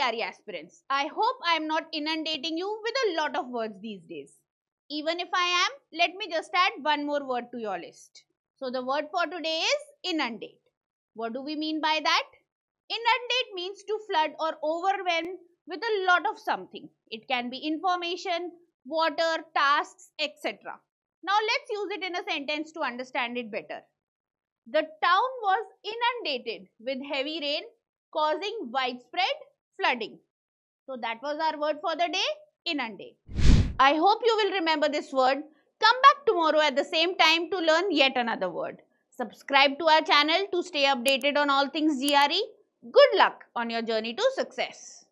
GRE aspirants. I hope I am not inundating you with a lot of words these days. Even if I am, let me just add one more word to your list. So the word for today is inundate. What do we mean by that? Inundate means to flood or overwhelm with a lot of something. It can be information, water, tasks, etc. Now let's use it in a sentence to understand it better. The town was inundated with heavy rain causing widespread flooding. So that was our word for the day, inundate. I hope you will remember this word. Come back tomorrow at the same time to learn yet another word. Subscribe to our channel to stay updated on all things GRE. Good luck on your journey to success.